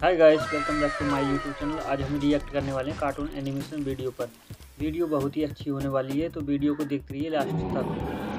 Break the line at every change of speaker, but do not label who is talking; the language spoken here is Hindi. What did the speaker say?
Hi guys welcome back to my YouTube channel आज हम रिएक्ट करने वाले हैं कार्टून एनिमेशन वीडियो पर। वीडियो बहुत ही अच्छी होने वाली है तो वीडियो को देखते रहिए लास्ट तक।